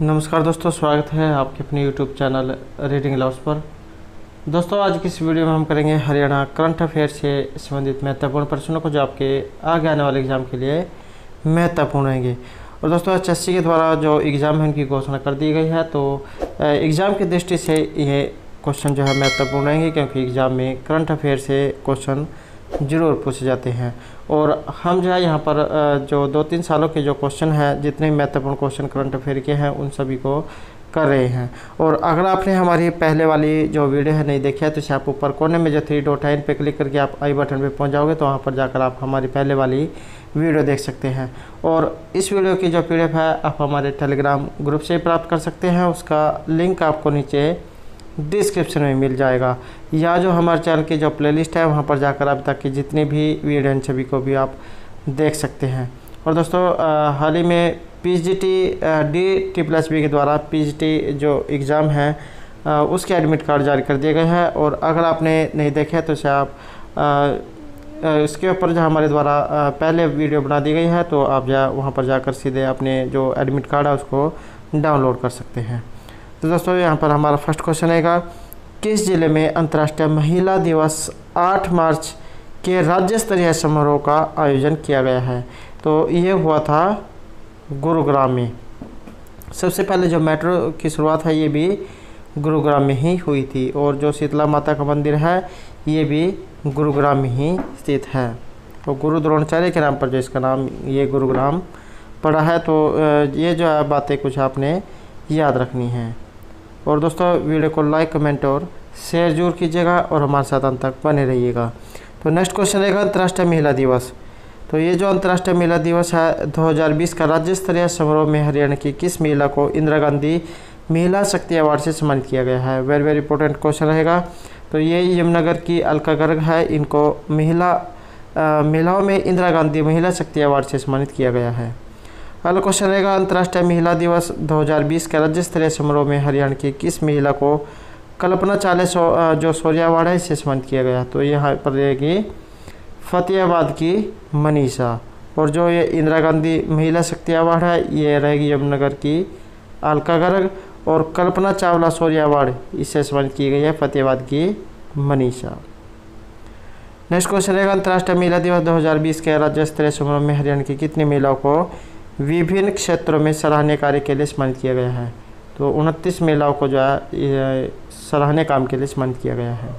नमस्कार दोस्तों, स्वागत है आपके अपने यूट्यूब चैनल रीडिंग लॉस पर। दोस्तों, आज की इस वीडियो में हम करेंगे हरियाणा करंट अफेयर से संबंधित महत्वपूर्ण प्रश्नों को जो आपके आगे आने वाले एग्ज़ाम के लिए महत्वपूर्ण रहेंगे और दोस्तों एच के द्वारा जो एग्ज़ाम है, उनकी घोषणा कर दी गई है तो एग्ज़ाम की दृष्टि से ये क्वेश्चन जो है महत्वपूर्ण रहेंगे, क्योंकि एग्ज़ाम में करंट अफेयर से क्वेश्चन ज़रूर पूछे जाते हैं। और हम जो है यहाँ पर जो दो तीन सालों के जो क्वेश्चन हैं, जितने महत्वपूर्ण क्वेश्चन करंट अफेयर के हैं, उन सभी को कर रहे हैं। और अगर आपने हमारी पहले वाली जो वीडियो है नहीं देखी है तो इसे आप ऊपर कोने में जो थ्री डॉट है इन पर क्लिक करके आप आई बटन पे पहुँच जाओगे तो वहाँ पर जाकर आप हमारी पहले वाली वीडियो देख सकते हैं। और इस वीडियो की जो पी है, आप हमारे टेलीग्राम ग्रुप से प्राप्त कर सकते हैं। उसका लिंक आपको नीचे डिस्क्रिप्शन में मिल जाएगा। या जो हमारे चैनल की जो प्लेलिस्ट है वहाँ पर जाकर अब तक की जितनी भी वीडियो हैं सभी को भी आप देख सकते हैं। और दोस्तों हाल ही में P G T D T plus B के द्वारा पी जी टी जो एग्ज़ाम है आ, उसके एडमिट कार्ड जारी कर दिए गए हैं। और अगर आपने नहीं देखे तो उसे आप इसके ऊपर जो हमारे द्वारा पहले वीडियो बना दी गई है तो आप जा वहाँ पर जाकर सीधे अपने जो एडमिट कार्ड है उसको डाउनलोड कर सकते हैं। तो दोस्तों, यहाँ पर हमारा फ़र्स्ट क्वेश्चन आएगा, किस ज़िले में अंतर्राष्ट्रीय महिला दिवस 8 मार्च के राज्य स्तरीय समारोह का आयोजन किया गया है? तो ये हुआ था गुरुग्राम में। सबसे पहले जो मेट्रो की शुरुआत है, ये भी गुरुग्राम में ही हुई थी और जो शीतला माता का मंदिर है, ये भी गुरुग्राम में ही स्थित है। तो गुरु द्रोणाचार्य के नाम पर जो इसका नाम, ये गुरुग्राम पड़ा है तो ये जो है बातें कुछ आपने याद रखनी है। और दोस्तों, वीडियो को लाइक, कमेंट और शेयर ज़रूर कीजिएगा और हमारे साथ अंत तक बने रहिएगा। तो नेक्स्ट क्वेश्चन रहेगा, अंतर्राष्ट्रीय महिला दिवस। तो ये जो अंतर्राष्ट्रीय महिला दिवस है 2020 का राज्य स्तरीय समारोह में हरियाणा की किस महिला को इंदिरा गांधी महिला शक्ति अवार्ड से सम्मानित किया गया है? वेरी वेरी इंपॉर्टेंट क्वेश्चन रहेगा। तो ये यमुनगर की अलका गर्ग है। इनको महिला महिलाओं में इंदिरा गांधी महिला शक्ति अवार्ड से सम्मानित किया गया है। अगला क्वेश्चन रहेगा अंतर्राष्ट्रीय महिला दिवस 2020 के राज्य स्तरीय समारोह में हरियाणा की किस महिला को कल्पना चावला जो शौर्य है, इसे सम्मानित किया गया? तो यहाँ पर रहेगी फतेहाबाद की मनीषा। और जो ये इंदिरा गांधी महिला शक्ति अवार्ड है, ये रहेगी यमुनगर की अलका गर्ग। और कल्पना चावला शौर्य अवार्ड इससे सम्मानित की गई है, फतेहाबाद की मनीषा। नेक्स्ट क्वेश्चन रहेगा, अंतर्राष्ट्रीय महिला दिवस 2020 के राज्य स्तरीय समारोह में हरियाणा की कितनी महिलाओं को विभिन्न क्षेत्रों में सराहनीय कार्य के लिए सम्मानित किया गया है। तो उनतीस महिलाओं को जो है सराहनीय काम के लिए सम्मानित किया गया है।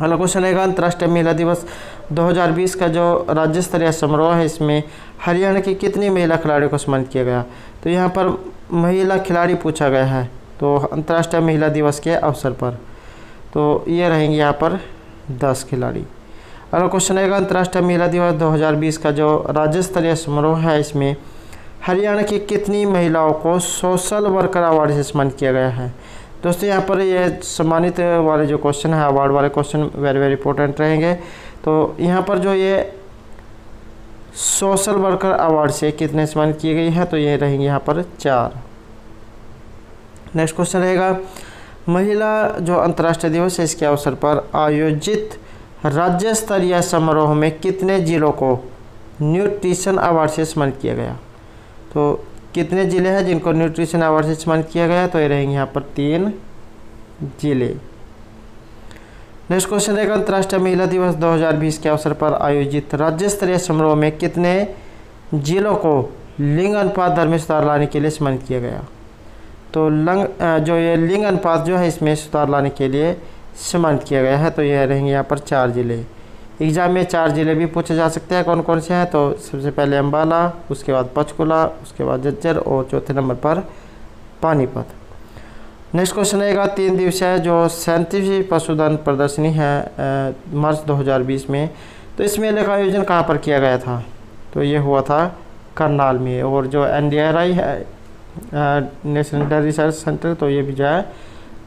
अगला क्वेश्चन रहेगा अंतर्राष्ट्रीय महिला दिवस 2020 का जो राज्य स्तरीय समारोह है, इसमें हरियाणा की कितनी महिला खिलाड़ियों को सम्मानित किया गया? तो यहाँ पर महिला खिलाड़ी पूछा गया है। तो अंतर्राष्ट्रीय महिला दिवस के अवसर पर। तो ये रहेंगे यहाँ पर दस खिलाड़ी। अगला क्वेश्चन रहेगा अंतर्राष्ट्रीय महिला दिवस 2020 का जो राज्य स्तरीय समारोह है, इसमें हरियाणा की कितनी महिलाओं को सोशल वर्कर अवार्ड से सम्मानित किया गया है? दोस्तों, यहाँ पर ये सम्मानित वाले जो क्वेश्चन है, अवार्ड वाले क्वेश्चन वेरी वेरी इंपॉर्टेंट रहेंगे। तो यहाँ पर जो ये सोशल वर्कर अवार्ड से कितने सम्मानित किए गए हैं तो ये रहेंगे यहाँ पर चार। नेक्स्ट क्वेश्चन रहेगा, महिला जो अंतर्राष्ट्रीय दिवस है, इसके अवसर पर आयोजित राज्य स्तरीय समारोह में कितने जिलों को न्यूट्रिशन अवार्ड से सम्मानित किया गया? तो कितने ज़िले हैं जिनको न्यूट्रिशन अवार्ड से सम्मानित किया गया तो ये रहेंगे यहाँ पर तीन ज़िले। नेक्स्ट क्वेश्चन रहेगा अंतर्राष्ट्रीय महिला दिवस 2020 के अवसर पर आयोजित राज्य स्तरीय समारोह में कितने जिलों को लिंग अनुपात धर्म में सुधार लाने के लिए सम्मानित किया गया? तो लंग जो ये लिंग अनुपात जो है, इसमें सुधार लाने के लिए सम्मानित किया गया है। तो यह रहेंगे यहाँ पर चार ज़िले। एग्ज़ाम में चार ज़िले भी पूछे जा सकते हैं कौन कौन से हैं तो सबसे पहले अम्बाला उसके बाद पंचकुला उसके बाद जज्जर और चौथे नंबर पर पानीपत। नेक्स्ट क्वेश्चन आएगा तीन दिवसीय जो सैंतीसवीं पशुधन प्रदर्शनी है आ, मार्च 2020 में। तो इस मेले का आयोजन कहाँ पर किया गया था? तो ये हुआ था करनाल में और जो एनडीआरआई है नेशनल रिसर्च सेंटर तो ये भी जो है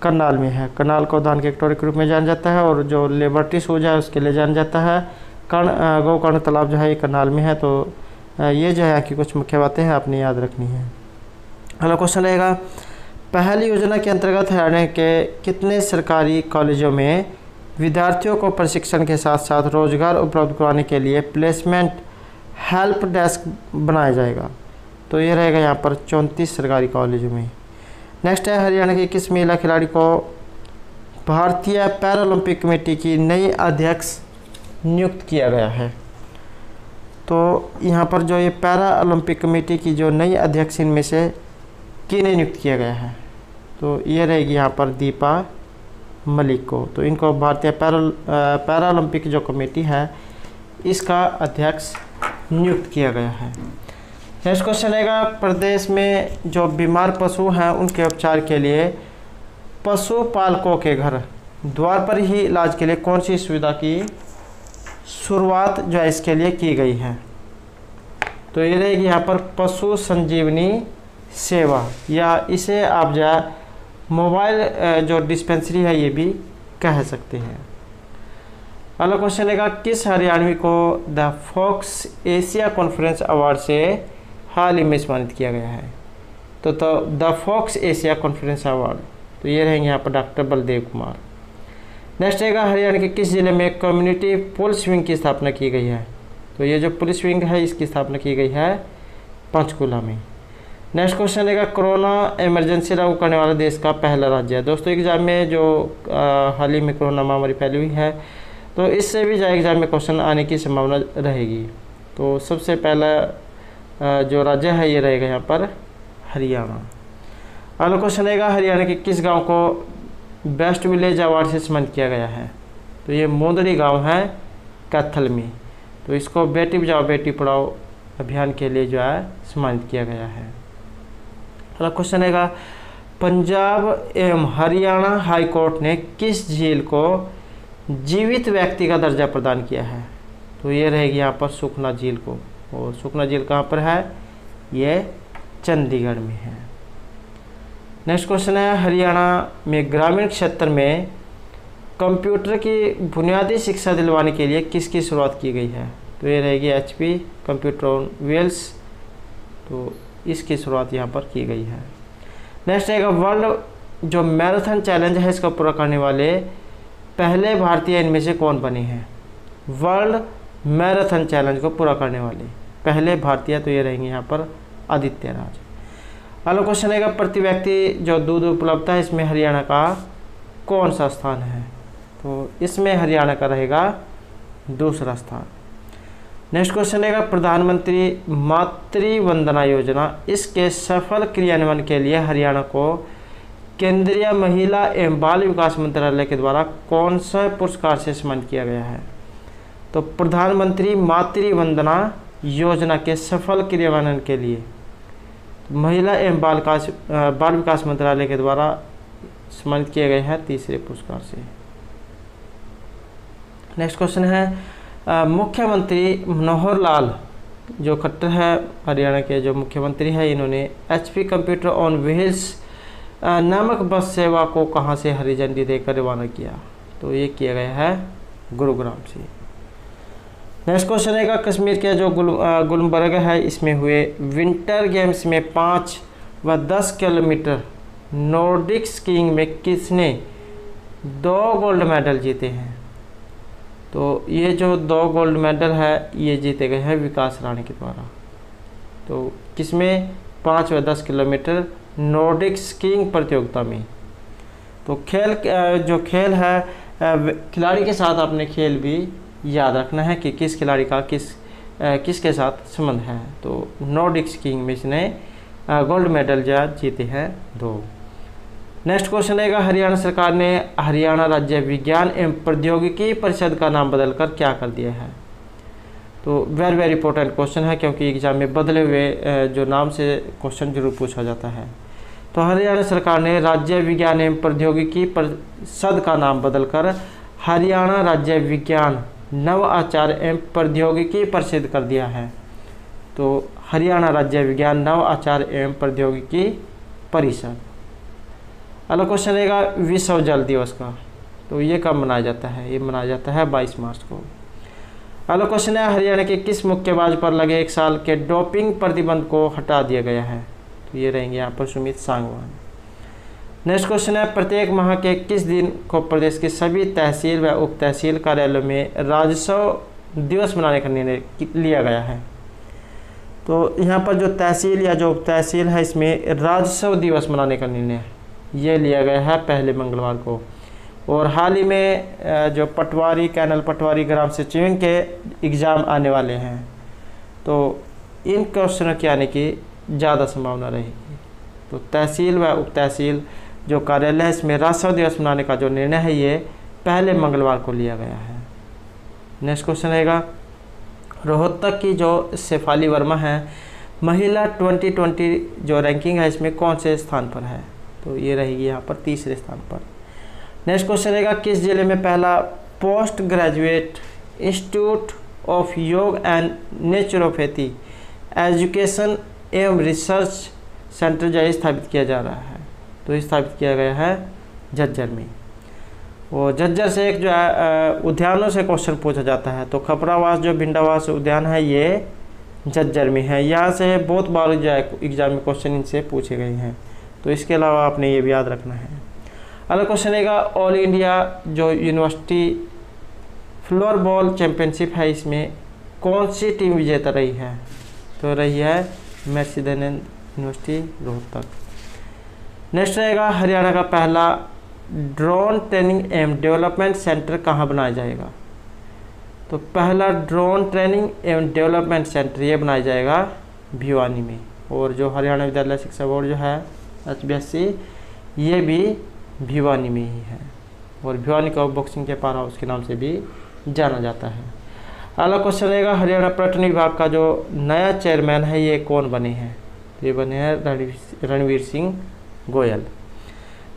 करनाल में है। करनाल को धान के एक्टोरिक रूप में जाना जाता है और जो लेबर्टी सूज है उसके लिए जाना जाता है। कर्ण गौकर्ण तालाब जो है ये करनाल में है तो ये जो है यहाँ की कुछ मुख्य बातें हैं, आपने याद रखनी है। अगला क्वेश्चन रहेगा, पहली योजना के अंतर्गत हरियाणा के कितने सरकारी कॉलेजों में विद्यार्थियों को प्रशिक्षण के साथ साथ रोज़गार उपलब्ध कराने के लिए प्लेसमेंट हेल्प डेस्क बनाया जाएगा? तो ये रहेगा यहाँ पर चौंतीस सरकारी कॉलेजों में। नेक्स्ट है, हरियाणा की किस महिला खिलाड़ी को भारतीय पैरालंपिक कमेटी की नई अध्यक्ष नियुक्त किया गया है? तो यहाँ पर जो ये पैरा ओलंपिक कमेटी की जो नई अध्यक्ष इनमें से किन्हें नियुक्त किया गया है? तो ये रहेगी यहाँ पर दीपा मलिक। को तो इनको भारतीय पैरा पैरा ओलंपिक जो कमेटी है, इसका अध्यक्ष नियुक्त किया गया है। नेक्स्ट क्वेश्चन रहेगा प्रदेश में जो बीमार पशु हैं, उनके उपचार के लिए पशुपालकों के घर। द्वार पर ही इलाज के लिए कौन सी सुविधा की शुरुआत जो है, इसके लिए की गई है? तो ये रहेगी यहाँ पर पशु संजीवनी सेवा, या इसे आप जो मोबाइल जो डिस्पेंसरी है, ये भी कह सकते हैं। अगला क्वेश्चन रहेगा किस हरियाणवी को the fox Asia conference award से हाल ही में सम्मानित किया गया है। तो तो the fox Asia conference award. तो ये रहेंगे यहाँ पर डॉक्टर बलदेव कुमार। नेक्स्ट रहेगा हरियाणा के किस ज़िले में कम्युनिटी पुलिस विंग की स्थापना की गई है? तो ये जो पुलिस विंग है, इसकी स्थापना की गई है पंचकूला में। नेक्स्ट क्वेश्चन रहेगा कोरोना इमरजेंसी लागू करने वाला देश का पहला राज्य है। दोस्तों, एग्ज़ाम में जो हाल ही में कोरोना महामारी फैली हुई है तो इससे भी जो एग्ज़ाम में क्वेश्चन आने की संभावना रहेगी। तो सबसे पहला जो राज्य है, ये रहेगा यहाँ पर हरियाणा। अगला क्वेश्चन रहेगा हरियाणा के किस गाँव को बेस्ट विलेज अवार्ड से सम्मानित किया गया है? तो ये मोदरी गाँव है कैथल में तो इसको बेटी बचाओ, बेटी पढ़ाओ अभियान के लिए जो है सम्मानित किया गया है। अगला क्वेश्चन रहेगा पंजाब एवं हरियाणा हाई कोर्ट ने किस झील को जीवित व्यक्ति का दर्जा प्रदान किया है? तो ये रहेगी यहाँ पर सुखना झील को। और सुखना झील कहाँ पर है? ये चंडीगढ़ में है। नेक्स्ट क्वेश्चन है, हरियाणा में ग्रामीण क्षेत्र में कंप्यूटर की बुनियादी शिक्षा दिलवाने के लिए किसकी शुरुआत की गई है? तो ये रहेगी H P computer on wheels तो इसकी शुरुआत यहाँ पर की गई है। नेक्स्ट रहेगा वर्ल्ड जो मैराथन चैलेंज है, इसका पूरा करने वाले पहले भारतीय इनमें से कौन बने हैं? वर्ल्ड मैराथन चैलेंज को पूरा करने वाले। पहले भारतीय तो ये रहेंगे यहाँ पर आदित्य राज। अगला क्वेश्चन रहेगा प्रति व्यक्ति जो दूध उपलब्ध है, इसमें हरियाणा का कौन सा स्थान है? तो इसमें हरियाणा का रहेगा दूसरा स्थान। नेक्स्ट क्वेश्चन रहेगा प्रधानमंत्री मातृ वंदना योजना, इसके सफल क्रियान्वयन के लिए हरियाणा को केंद्रीय महिला एवं बाल विकास मंत्रालय के द्वारा कौन सा पुरस्कार से सम्मानित किया गया है? तो प्रधानमंत्री मातृ वंदना योजना के सफल क्रियान्वयन के लिए महिला एवं बाल विकास बाल विकास मंत्रालय के द्वारा सम्मानित किए गए हैं तीसरे पुरस्कार से। नेक्स्ट क्वेश्चन है मुख्यमंत्री मनोहर लाल, जो खट्टर है, हरियाणा के जो मुख्यमंत्री हैं, इन्होंने H P computer on wheels नामक बस सेवा को कहाँ से हरी झंडी देकर रवाना किया? तो ये किया गया है गुरुग्राम से। नेक्स्ट क्वेश्चन रहेगा कश्मीर के जो गुल गुलमर्ग है, इसमें हुए विंटर गेम्स में पाँच व दस किलोमीटर। नॉर्डिक स्कीइंग में किसने दो गोल्ड मेडल जीते हैं? तो ये जो दो गोल्ड मेडल है, ये जीते गए हैं विकास रानी के द्वारा। तो किसमें? पाँच व दस किलोमीटर नॉर्डिक स्कीइंग प्रतियोगिता में। तो खेल जो खेल है खिलाड़ी के साथ अपने खेल भी याद रखना है कि किस खिलाड़ी का किस किसके साथ संबंध है। तो नॉर्डिक स्कीइंग में इसने गोल्ड मेडल जो, जीते हैं दो। नेक्स्ट क्वेश्चन रहेगा हरियाणा सरकार ने हरियाणा राज्य विज्ञान एवं प्रौद्योगिकी परिषद का नाम बदलकर क्या कर दिया है? तो वेरी वेरी इंपॉर्टेंट क्वेश्चन है, क्योंकि एग्ज़ाम में बदले हुए जो नाम से क्वेश्चन ज़रूर पूछा जाता है। तो हरियाणा सरकार ने राज्य विज्ञान एवं प्रौद्योगिकी परिषद का नाम बदलकर हरियाणा राज्य विज्ञान नव आचार एवं प्रौद्योगिकी प्रसिद्ध कर दिया है। तो हरियाणा राज्य विज्ञान नव आचार एवं प्रौद्योगिकी परिषद। अगला क्वेश्चन रहेगा विश्व जल दिवस का। तो ये कब मनाया जाता है? ये मनाया जाता है 22 मार्च को। अगला क्वेश्चन है, हरियाणा के किस मुक्केबाज पर लगे एक साल के डोपिंग प्रतिबंध को हटा दिया गया है? तो ये रहेंगे यहाँ पर सुमित सांगवान। नेक्स्ट क्वेश्चन है, प्रत्येक माह के किस दिन को प्रदेश के सभी तहसील व उप तहसील कार्यालयों में राजस्व दिवस मनाने का निर्णय लिया गया है? तो यहाँ पर जो तहसील या जो उप तहसील है, इसमें राजस्व दिवस मनाने का निर्णय ये लिया गया है पहले मंगलवार को। और हाल ही में जो पटवारी, कैनल पटवारी ग्राम सचिवन के एग्ज़ाम आने वाले हैं तो इन क्वेश्चनों के आने की ज़्यादा संभावना रहेगी। तो तहसील व उप तहसील जो कार्यालय है, इसमें राजस्व दिवस मनाने का जो निर्णय है, ये पहले मंगलवार को लिया गया है। नेक्स्ट क्वेश्चन रहेगा रोहतक की जो शेफाली वर्मा है, महिला 2020 जो रैंकिंग है, इसमें कौन से स्थान पर है? तो ये रहेगी यहाँ पर तीसरे स्थान पर। नेक्स्ट क्वेश्चन रहेगा किस ज़िले में पहला post graduate institute of yoga and naturopathy education एवं रिसर्च सेंटर जो स्थापित किया जा रहा है? तो स्थापित किया गया है झज्जर में। वो झज्जर से एक जो है उद्यानों से क्वेश्चन पूछा जाता है। तो खपरावास जो भिंडावास उद्यान है, ये झज्जर में है। यहाँ से बहुत बार जो है एग्ज़ाम में क्वेश्चन इनसे पूछे गए हैं। तो इसके अलावा आपने ये भी याद रखना है। अगला क्वेश्चन रहेगा ऑल इंडिया जो यूनिवर्सिटी फ्लोर बॉल चैम्पियनशिप है, इसमें कौन सी टीम विजेता रही है? तो रही है मैसीदनंद यूनिवर्सिटी रोहतक नेक्स्ट रहेगा हरियाणा का पहला ड्रोन ट्रेनिंग एवं डेवलपमेंट सेंटर कहाँ बनाया जाएगा? तो पहला ड्रोन ट्रेनिंग एवं डेवलपमेंट सेंटर ये बनाया जाएगा भिवानी में। और जो हरियाणा विद्यालय शिक्षा बोर्ड जो है एच बी एस सी ये भी भिवानी में ही है। और भिवानी का बॉक्सिंग के पार हाउस के नाम से भी जाना जाता है। अगला क्वेश्चन रहेगा हरियाणा पर्यटन विभाग का जो नया चेयरमैन है, ये कौन बने हैं? तो ये बने हैं रणवीर सिंह। गोयल।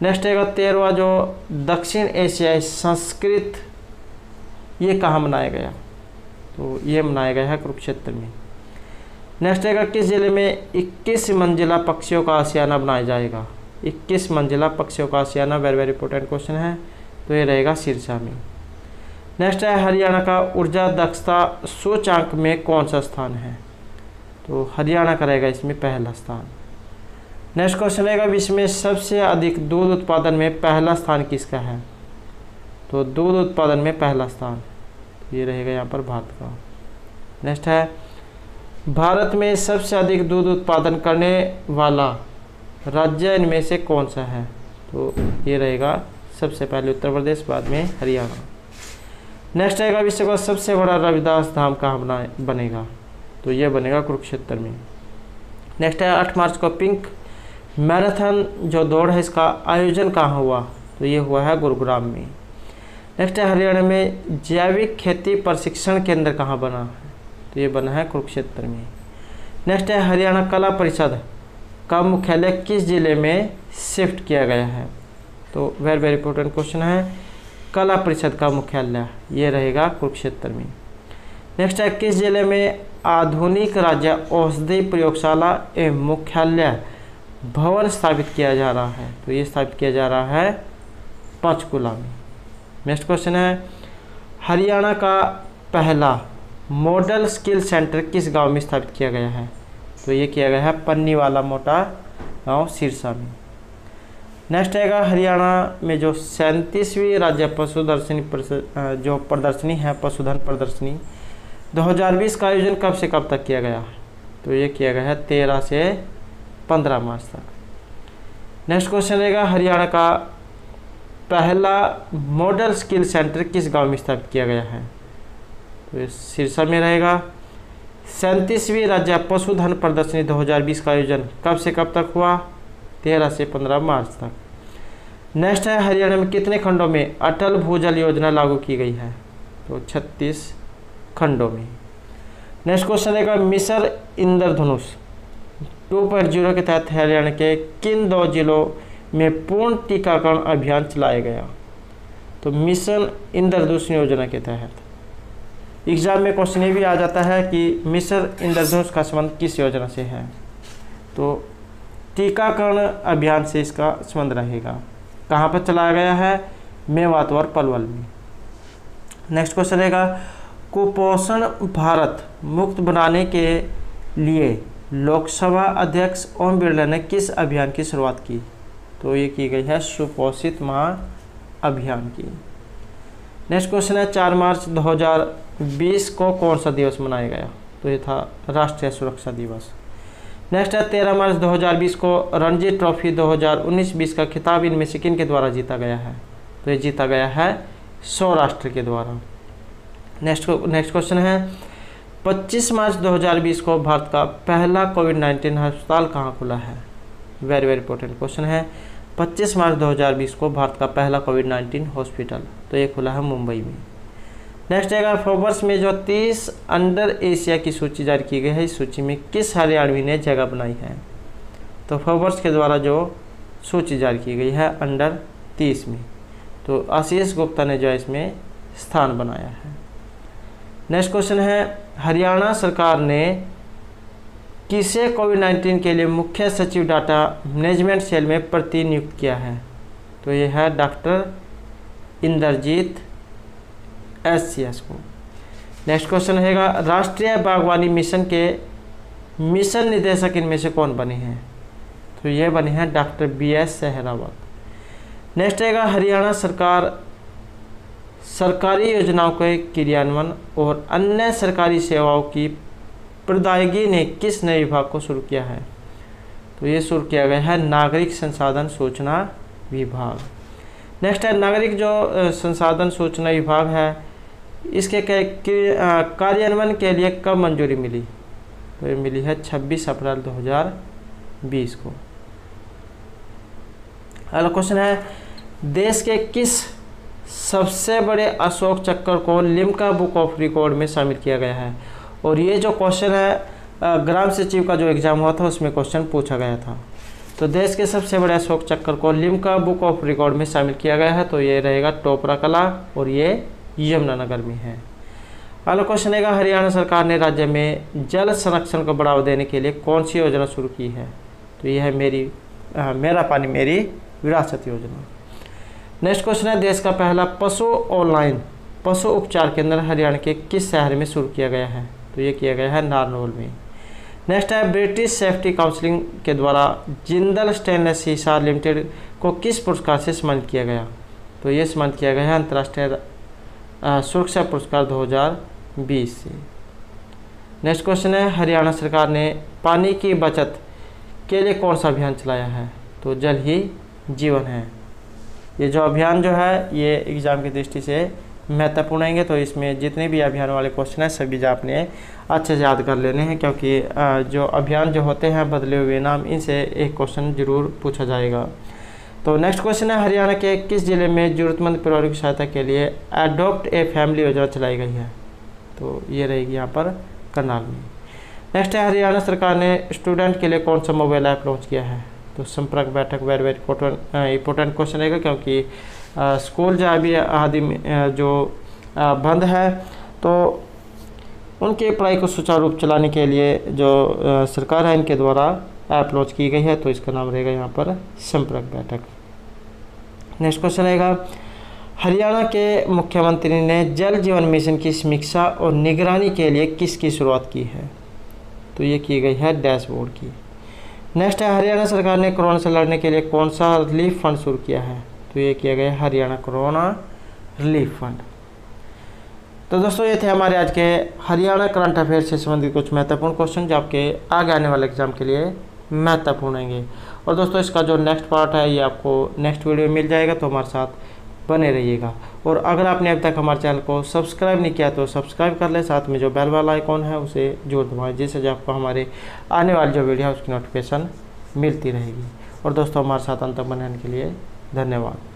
नेक्स्ट रहेगा तेरहवा जो दक्षिण एशियाई संस्कृत, ये कहाँ मनाया गया? तो ये मनाया गया है कुरुक्षेत्र में। नेक्स्ट रहेगा किस ज़िले में 21 मंजिला पक्षियों का आसियाना बनाया जाएगा? 21 मंजिला पक्षियों का आसियाना वेरी वेरी इंपॉर्टेंट क्वेश्चन है। तो ये रहेगा सिरसा में। नेक्स्ट है हरियाणा का ऊर्जा दक्षता सूचांक में कौन सा स्थान है? तो हरियाणा का रहेगा इसमें पहला स्थान। नेक्स्ट क्वेश्चन रहेगा विश्व में सबसे अधिक दूध उत्पादन में पहला स्थान किसका है? तो दूध उत्पादन में पहला स्थान, ये रहेगा यहाँ पर भारत का। नेक्स्ट है, भारत में सबसे अधिक दूध उत्पादन करने वाला राज्य इनमें से कौन सा है? तो ये रहेगा सबसे पहले उत्तर प्रदेश, बाद में हरियाणा। नेक्स्ट रहेगा विश्व का सबसे बड़ा रविदास धाम कहाँ बना, बनेगा? तो ये बनेगा कुरुक्षेत्र में। नेक्स्ट है, आठ मार्च को पिंक मैराथन जो दौड़ है, इसका आयोजन कहाँ हुआ? तो ये हुआ है गुरुग्राम में। नेक्स्ट है हरियाणा में जैविक खेती प्रशिक्षण केंद्र कहाँ बना है? तो ये बना है कुरुक्षेत्र में। नेक्स्ट है हरियाणा कला परिषद का मुख्यालय किस ज़िले में शिफ्ट किया गया है? तो वेरी वेरी इंपॉर्टेंट क्वेश्चन है। कला परिषद का मुख्यालय, ये रहेगा कुरुक्षेत्र में। नेक्स्ट है किस ज़िले में आधुनिक राज्य औषधि प्रयोगशाला एवं मुख्यालय भवन स्थापित किया जा रहा है। तो ये स्थापित किया जा रहा है पंचकुला में। नेक्स्ट क्वेश्चन है, हरियाणा का पहला मॉडल स्किल सेंटर किस गाँव में स्थापित किया गया है? तो ये किया गया है पन्नी वाला मोटा गाँव सिरसा में। नेक्स्ट आएगा हरियाणा में जो सैंतीसवीं राज्य पशुदर्शनी जो प्रदर्शनी है, पशुधन प्रदर्शनी 2020 का आयोजन कब से कब तक किया गया? तो ये किया गया है तेरह से पंद्रह मार्च तक। नेक्स्ट क्वेश्चन रहेगा, हरियाणा का पहला मॉडल स्किल सेंटर किस गाँव में स्थापित किया गया है? तो सिरसा में रहेगा। सैंतीसवीं राज्य पशुधन प्रदर्शनी 2020 का आयोजन कब से कब तक हुआ? तेरह से पंद्रह मार्च तक। नेक्स्ट है, हरियाणा में कितने खंडों में अटल भूजल योजना लागू की गई है? तो छत्तीस खंडों में। नेक्स्ट क्वेश्चन रहेगा, मिसर इंद्रधनुष। 2.0 के तहत हरियाणा के किन दो जिलों में पूर्ण टीकाकरण अभियान चलाया गया? तो मिशन इंद्रधनुष योजना के तहत। एग्ज़ाम में क्वेश्चन ये भी आ जाता है कि मिशन इंद्रधनुष का संबंध किस योजना से है? तो टीकाकरण अभियान से इसका संबंध रहेगा। कहाँ पर चलाया गया है? मेवात और पलवल में। नेक्स्ट क्वेश्चन रहेगा, कुपोषण भारत मुक्त बनाने के लिए लोकसभा अध्यक्ष ओम बिरला ने किस अभियान की शुरुआत की? तो ये की गई है सुपोषित माँ अभियान की। नेक्स्ट क्वेश्चन है, चार मार्च 2020 को कौन सा दिवस मनाया गया? तो ये था राष्ट्रीय सुरक्षा दिवस। नेक्स्ट है, तेरह मार्च 2020 को रणजी ट्रॉफी 2019-20 का खिताब इनमें से किन के द्वारा जीता गया है? तो ये जीता गया है सौराष्ट्र के द्वारा। नेक्स्ट नेक्स्ट क्वेश्चन है 25 मार्च 2020 को भारत का पहला कोविड 19 अस्पताल कहाँ खुला है? वेरी वेरी इंपॉर्टेंट क्वेश्चन है। 25 मार्च 2020 को भारत का पहला कोविड 19 हॉस्पिटल तो ये खुला है मुंबई में। नेक्स्ट है फोर्ब्स में जो 30 अंडर एशिया की सूची जारी की गई है, इस सूची में किस हरियाणवी ने जगह बनाई है? तो फोर्ब्स के द्वारा जो सूची जारी की गई है अंडर 30 में तो आशीष गुप्ता ने जो है इसमें स्थान बनाया है। नेक्स्ट क्वेश्चन है हरियाणा सरकार ने किसे कोविड 19 के लिए मुख्य सचिव डाटा मैनेजमेंट सेल में प्रतिनियुक्त किया है? तो यह है doctor Indrajit S C S को। नेक्स्ट क्वेश्चन रहेगा, राष्ट्रीय बागवानी मिशन के मिशन निदेशक इनमें से कौन बने हैं? तो ये बने हैं doctor B S Sehrawat. Next रहेगा, हरियाणा सरकार सरकारी योजनाओं के क्रियान्वयन और अन्य सरकारी सेवाओं की प्रदायगी ने किस नए विभाग को शुरू किया है? तो ये शुरू किया गया है नागरिक संसाधन सूचना विभाग। नेक्स्ट है, नागरिक जो संसाधन सूचना विभाग है, इसके कार्यान्वयन के लिए कब मंजूरी मिली? तो ये मिली है 26 अप्रैल 2020 को। अगला क्वेश्चन है, देश के किस सबसे बड़े अशोक चक्कर को लिम्का बुक ऑफ़ रिकॉर्ड में शामिल किया गया है। और ये जो क्वेश्चन है ग्राम सचिव का जो एग्ज़ाम हुआ था उसमें क्वेश्चन पूछा गया था। तो देश के सबसे बड़े अशोक चक्कर को लिम्का बुक ऑफ़ रिकॉर्ड में शामिल किया गया है। तो ये रहेगा टोपरा कला और ये यमुनानगर में है। अगला क्वेश्चन है हरियाणा सरकार ने राज्य में जल संरक्षण को बढ़ावा देने के लिए कौन सी योजना शुरू की है? तो यह है मेरी आ, मेरा पानी मेरी विरासत योजना। नेक्स्ट क्वेश्चन है, देश का पहला पशु ऑनलाइन, पशु उपचार केंद्र हरियाणा के किस शहर में शुरू किया गया है? तो ये किया गया है नारनौल में। नेक्स्ट है, ब्रिटिश सेफ्टी काउंसिलिंग के द्वारा जिंदल स्टेनलेस शीशा लिमिटेड को किस पुरस्कार से सम्मानित किया गया? तो ये सम्मानित किया गया है अंतर्राष्ट्रीय सुरक्षा पुरस्कार 2020 से। नेक्स्ट क्वेश्चन है, हरियाणा सरकार ने पानी की बचत के लिए कौन सा अभियान चलाया है? तो जल ही जीवन है। ये जो अभियान जो है, ये एग्ज़ाम की दृष्टि से महत्वपूर्ण आएँगे तो इसमें जितने भी अभियान वाले क्वेश्चन हैं, सभी आपने अच्छे से याद कर लेने हैं, क्योंकि जो अभियान जो होते हैं, बदले हुए नाम, इनसे एक क्वेश्चन ज़रूर पूछा जाएगा। तो नेक्स्ट क्वेश्चन है, हरियाणा के किस ज़िले में जरूरतमंद परिवारों की सहायता के लिए एडोप्ट ए फैमिली योजना चलाई गई है? तो ये रहेगी यहाँ पर करनाल में। नेक्स्ट है, हरियाणा सरकार ने स्टूडेंट के लिए कौन सा मोबाइल ऐप लॉन्च किया है? तो संपर्क बैठक वेरी वेरी इंपॉर्टेंट क्वेश्चन रहेगा क्योंकि स्कूल जो अभी आदि जो बंद है तो उनके पढ़ाई को सुचारू रूप चलाने के लिए जो आ, सरकार है इनके द्वारा ऐप लॉन्च की गई है तो इसका नाम रहेगा यहाँ पर संपर्क बैठक। नेक्स्ट क्वेश्चन रहेगा हरियाणा के मुख्यमंत्री ने जल जीवन मिशन की समीक्षा और निगरानी के लिए किसकी शुरुआत की है? तो ये की गई है डैशबोर्ड की। नेक्स्ट है, हरियाणा सरकार ने कोरोना से लड़ने के लिए कौन सा रिलीफ फंड शुरू किया है? तो ये किया गया हरियाणा कोरोना रिलीफ फंड तो दोस्तों, ये थे हमारे आज के हरियाणा करंट अफेयर से संबंधित कुछ महत्वपूर्ण क्वेश्चन जो आपके आगे आने वाले एग्ज़ाम के लिए महत्वपूर्ण होंगे। और दोस्तों, इसका जो नेक्स्ट पार्ट है, ये आपको नेक्स्ट वीडियो में मिल जाएगा तो हमारे साथ बने रहिएगा। और अगर आपने अब तक हमारे चैनल को सब्सक्राइब नहीं किया तो सब्सक्राइब कर लें, साथ में जो बेल वाला आइकॉन है उसे जोड़ दबाएँ, जिससे जो आपको हमारे आने वाली जो वीडियो है उसकी नोटिफिकेशन मिलती रहेगी। और दोस्तों, हमारे साथ अंत बनाने के लिए धन्यवाद।